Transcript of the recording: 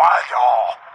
我叫